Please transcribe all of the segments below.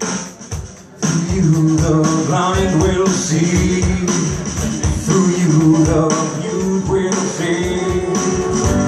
Through you the blind will see, through you the mute will see.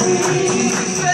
free.